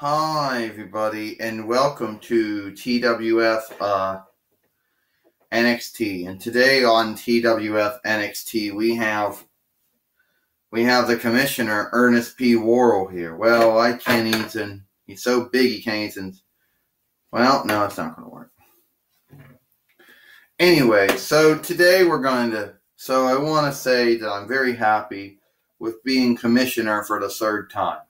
Hi, everybody, and welcome to TWF uh, NXT. And today on TWF NXT, we have we have the commissioner Ernest P. Worrell here. Well, I can't even. He's so big, he can't even. Well, no, it's not going to work. Anyway, so today we're going to. So I want to say that I'm very happy with being commissioner for the third time.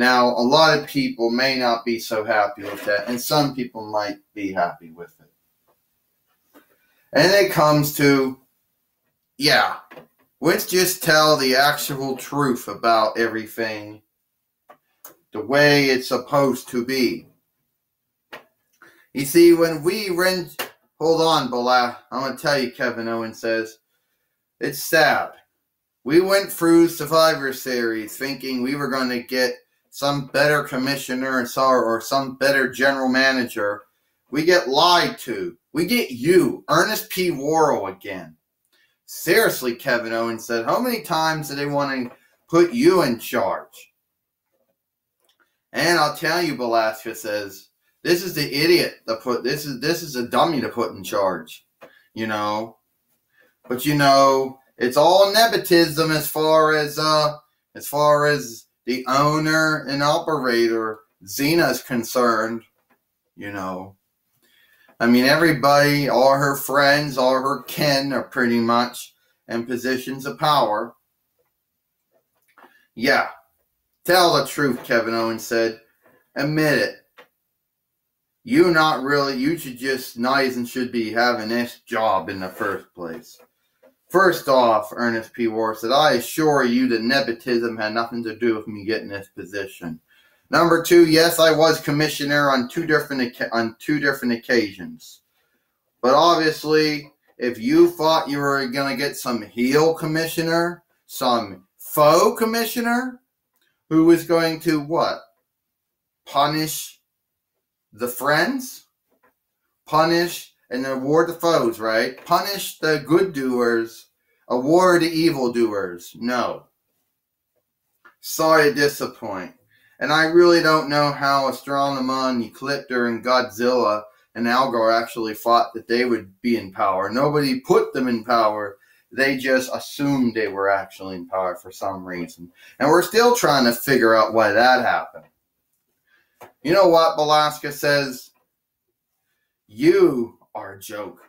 Now, a lot of people may not be so happy with that, and some people might be happy with it. And it comes to, yeah, let's just tell the actual truth about everything the way it's supposed to be. You see, when we rent, hold on, Bala, I'm going to tell you, Kevin Owens says, it's sad. We went through Survivor Series thinking we were going to get some better commissioner or some better general manager. We get lied to. We get you, Ernest P. Worrell, again. Seriously, Kevin Owens said, how many times do they want to put you in charge? And I'll tell you, Belasca says, this is the idiot that put this is this is a dummy to put in charge. You know. But you know, it's all nepotism as far as uh as far as the owner and operator, Xena, is concerned, you know. I mean, everybody, all her friends, all her kin are pretty much in positions of power. Yeah, tell the truth, Kevin Owens said. Admit it. You not really, you should just not even should be having this job in the first place. First off, Ernest P. Worrell said, I assure you that nepotism had nothing to do with me getting this position. Number two, yes, I was commissioner on two different on two different occasions. But obviously, if you thought you were going to get some heel commissioner, some faux commissioner, who was going to what? Punish the friends? Punish and award the foes, right? Punish the good doers, award the evildoers. No. Sorry to disappoint. And I really don't know how Astronomon, Ecliptor, and Godzilla and Algor actually thought that they would be in power. Nobody put them in power. They just assumed they were actually in power for some reason. And we're still trying to figure out why that happened. You know what Belasca says? You are a joke.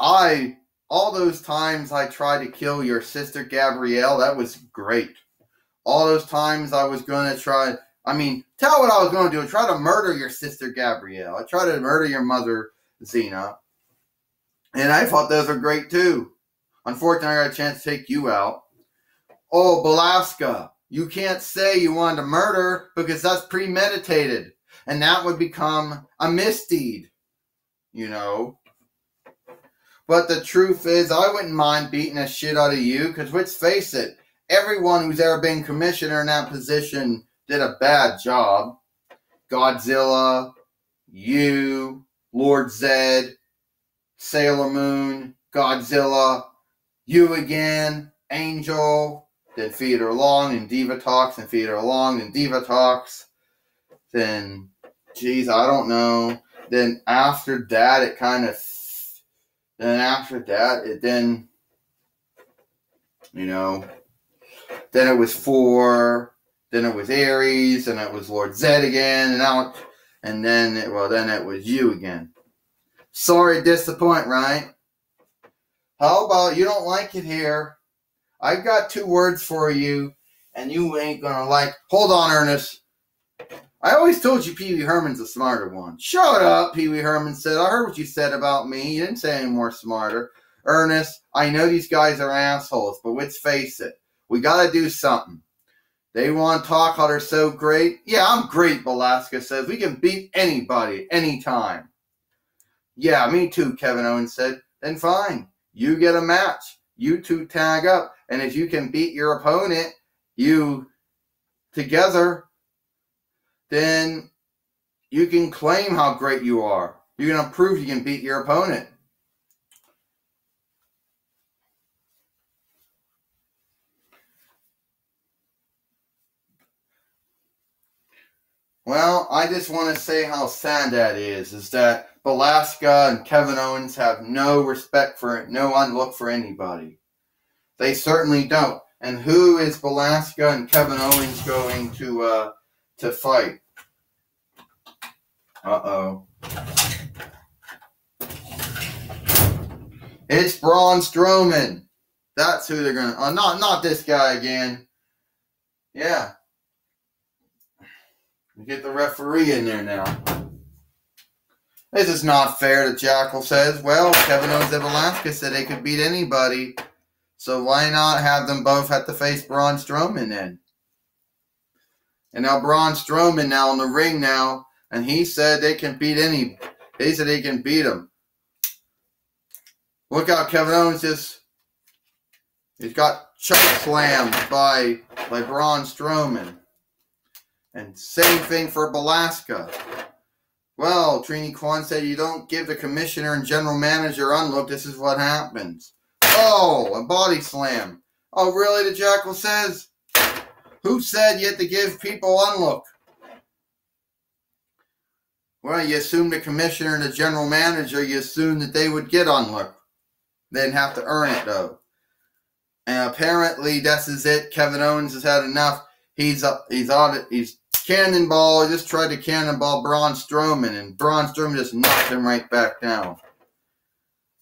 I, all those times I tried to kill your sister Gabrielle, that was great. All those times I was going to try, I mean, tell what I was going to do. Try to murder your sister Gabrielle. I tried to murder your mother Xena. And I thought those were great too. Unfortunately, I got a chance to take you out. Oh, Belasca, you can't say you wanted to murder because that's premeditated. And that would become a misdeed you know. But the truth is, I wouldn't mind beating the shit out of you because let's face it, everyone who's ever been commissioner in that position did a bad job. Godzilla, you, Lord Zed, Sailor Moon, Godzilla, you again, Angel, then Theodore Long and Diva Talks, and Theodore Long and Diva Talks. Then, geez, I don't know then after that, it kind of, then after that, it then, you know, then it was four, then it was Aries, and it was Lord Zed again, and now, and then it, well, then it was you again. Sorry, disappoint, right? How about you don't like it here? I've got two words for you, and you ain't gonna like. Hold on, Ernest. I always told you Pee Wee Herman's a smarter one. Shut up, Pee Wee Herman said. I heard what you said about me. You didn't say any more smarter. Ernest, I know these guys are assholes, but let's face it. We got to do something. They want to talk how they're so great. Yeah, I'm great, Belasca says. We can beat anybody anytime. Yeah, me too, Kevin Owens said. Then fine. You get a match. You two tag up. And if you can beat your opponent, you together then you can claim how great you are. You can prove you can beat your opponent. Well, I just want to say how sad that is. Is that Belasca and Kevin Owens have no respect for no unlook for anybody. They certainly don't. And who is Belasca and Kevin Owens going to uh, to fight? Uh oh. It's Braun Strowman. That's who they're gonna. Uh, not not this guy again. Yeah. Get the referee in there now. This is not fair, the Jackal says. Well, Kevin Owens and Velasquez said they could beat anybody. So why not have them both have to face Braun Strowman then? And now Braun Strowman now in the ring now, and he said they can beat any. He said they can beat him. Look out, Kevin Owens just he's got chuck slammed by by Braun Strowman. And same thing for Belasca. Well, Trini Kwan said you don't give the commissioner and general manager unlook. This is what happens. Oh, a body slam. Oh, really? The Jackal says. Who said you had to give people unlook? Well, you assume the commissioner and the general manager, you assume that they would get unlook. They didn't have to earn it, though. And apparently, this is it. Kevin Owens has had enough. He's up. He's on it. He's cannonball. He just tried to cannonball Braun Strowman, and Braun Strowman just knocked him right back down.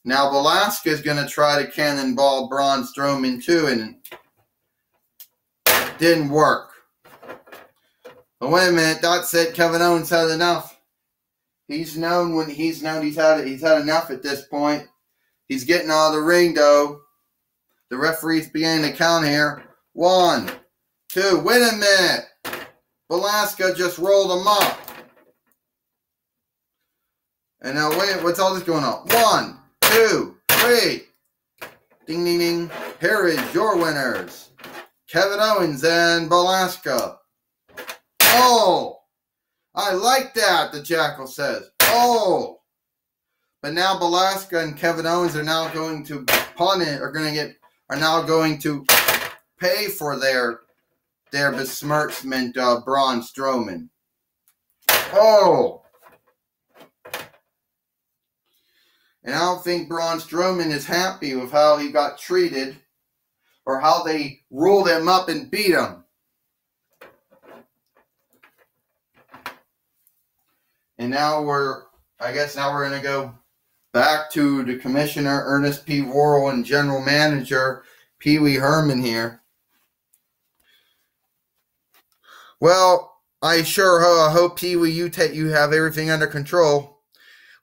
Now Velasquez is going to try to cannonball Braun Strowman too, and didn't work. But wait a minute, Dot said Kevin Owens had enough. He's known when he's known he's had he's had enough at this point. He's getting out of the ring though. The referee's beginning to count here. One, two. Wait a minute. Velasca just rolled him up. And now wait, what's all this going on? One, two, three. Ding ding ding. Here is your winners. Kevin Owens and Velasca. Oh, I like that, the Jackal says. Oh. But now Belasca and Kevin Owens are now going to pun it, are going to get, are now going to pay for their their besmirchment of Braun Strowman. Oh! And I don't think Braun Strowman is happy with how he got treated or how they rolled him up and beat him. And now we're, I guess now we're going to go back to the commissioner, Ernest P. Worrell, and general manager, Pee Wee Herman here. Well, I sure uh, hope Pee Wee you take you have everything under control.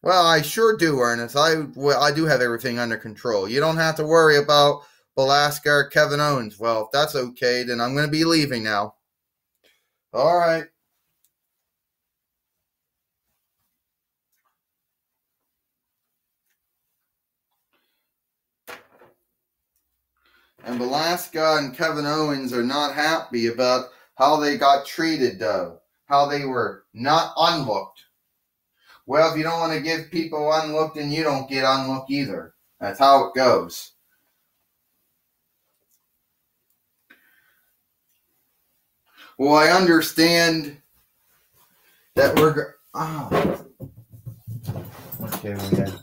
Well, I sure do, Ernest. I well, I do have everything under control. You don't have to worry about Belasca or Kevin Owens. Well, if that's okay, then I'm going to be leaving now. All right. And Belasca and Kevin Owens are not happy about how they got treated, though, how they were not unlooked. Well, if you don't want to give people unlooked, then you don't get unlooked either. That's how it goes. Well, I understand that we're. Ah. Okay, we got.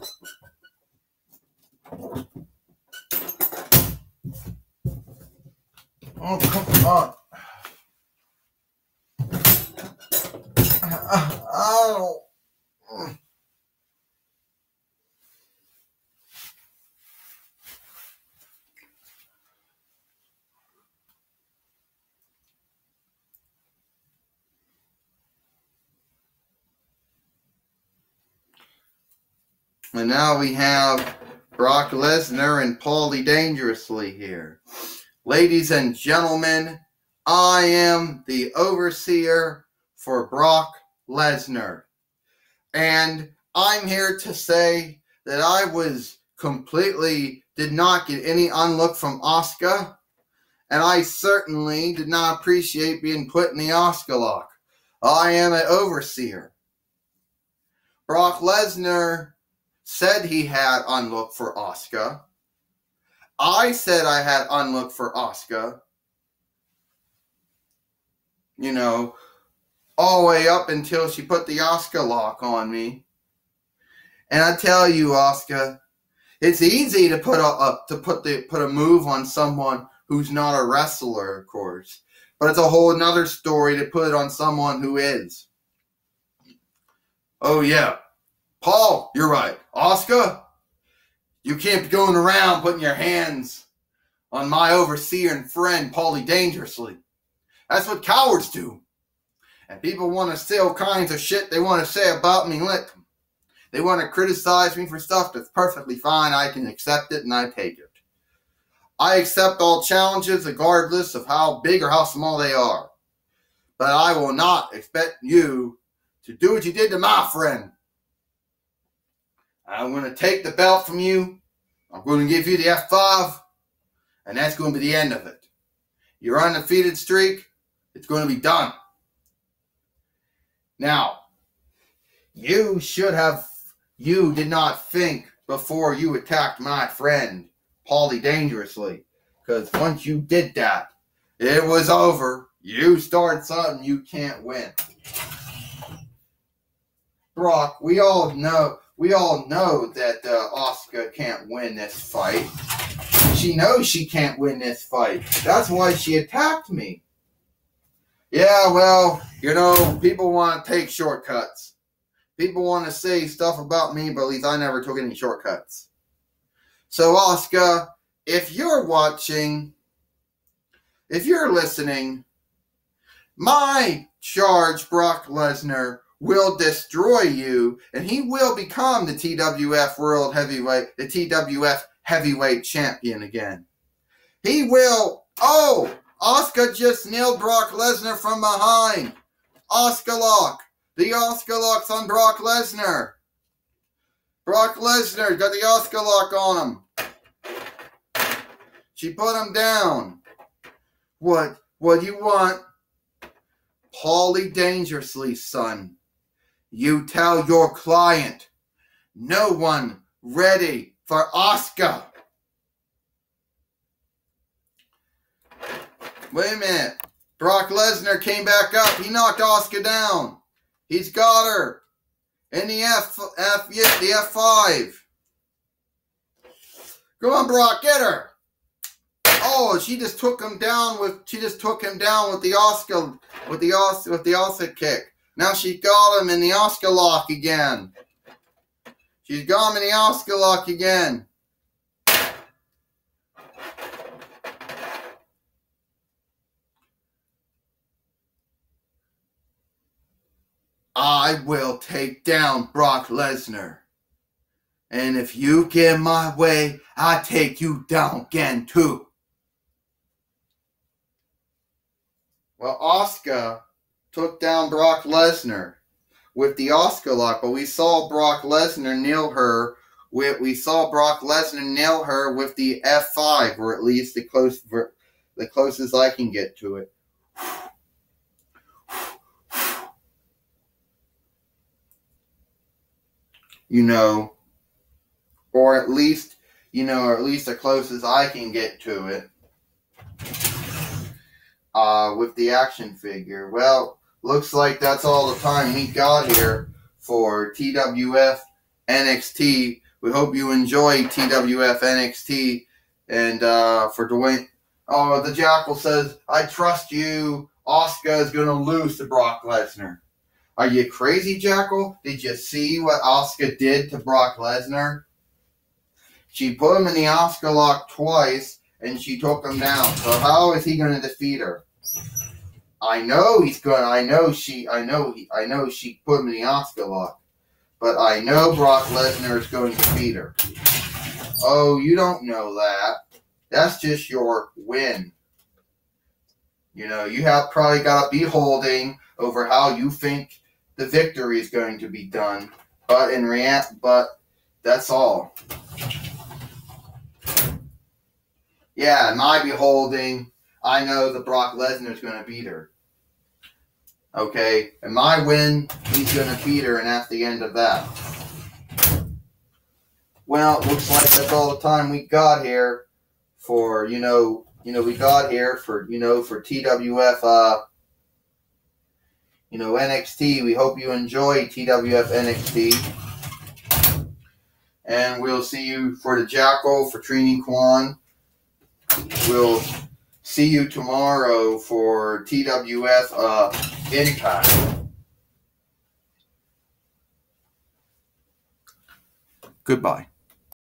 Oh, come on. Oh. And now we have Brock Lesnar and Paulie Dangerously here. Ladies and gentlemen, I am the overseer for Brock Lesnar. And I'm here to say that I was completely did not get any unlook from Oscar, And I certainly did not appreciate being put in the Oscar lock. I am an overseer. Brock Lesnar said he had unlook for Oscar. I said I had unlook for Oscar. You know, all the way up until she put the Oscar lock on me. And I tell you, Oscar, it's easy to put a, a to put the put a move on someone who's not a wrestler, of course. But it's a whole another story to put it on someone who is. Oh yeah. Paul, you're right. Oscar, you can't be going around putting your hands on my overseer and friend, Paulie Dangerously. That's what cowards do. And people want to say all kinds of shit they want to say about me. Let them. They want to criticize me for stuff that's perfectly fine. I can accept it and I take it. I accept all challenges regardless of how big or how small they are. But I will not expect you to do what you did to my friend. I'm going to take the belt from you. I'm going to give you the F5, and that's going to be the end of it. Your undefeated streak, it's going to be done. Now, you should have, you did not think before you attacked my friend, Paulie Dangerously. Because once you did that, it was over. You start something you can't win. Brock, we all know we all know that uh, Oscar can't win this fight. She knows she can't win this fight. That's why she attacked me. Yeah, well, you know, people want to take shortcuts. People want to say stuff about me, but at least I never took any shortcuts. So, Oscar, if you're watching, if you're listening, my charge, Brock Lesnar, will destroy you, and he will become the TWF World Heavyweight, the TWF Heavyweight Champion again. He will. Oh, Oscar just nailed Brock Lesnar from behind. Oscar lock. The Oscar lock's on Brock Lesnar. Brock Lesnar got the Oscar lock on him. She put him down. What? What do you want? Paulie Dangerously, son. You tell your client, no one ready for Oscar. Wait a minute. Brock Lesnar came back up. He knocked Oscar down. He's got her. In the F, F, yeah, the F5. Go on, Brock, get her. Oh, she just took him down with, she just took him down with the Oscar, with the Oscar, with the Oscar kick. Now she's got him in the Oscar lock again. She's got him in the Oscar lock again. I will take down Brock Lesnar. And if you get my way, I take you down again too. Well, Oscar took down Brock Lesnar with the Oscar lock, but we saw Brock Lesnar nail her with we saw Brock Lesnar nail her with the F5, or at least the close the closest I can get to it. You know, or at least, you know, or at least the closest I can get to it uh, with the action figure. Well, looks like that's all the time we got here for TWF NXT. We hope you enjoy TWF NXT. And uh, for Dwayne, oh, the Jackal says, I trust you. Oscar is going to lose to Brock Lesnar. Are you crazy, Jackal? Did you see what Oscar did to Brock Lesnar? She put him in the Oscar lock twice and she took him down. So how is he going to defeat her? I know he's going. I know she. I know he. I know she put him in the Oscar lock, but I know Brock Lesnar is going to beat her. Oh, you don't know that. That's just your win. You know, you have probably got to be holding over how you think the victory is going to be done, but in react, but that's all. Yeah, my beholding I know that Brock Lesnar is going to beat her. Okay, and my win, he's to beat her, and at the end of that. Well, looks like that's all the time we got here for you know, you know, we got here for you know for TWF uh you know, NXT. We hope you enjoy TWF NXT. And we'll see you for the Jackal, for Trini Kwan. We'll see you tomorrow for TWS uh, Impact. Goodbye.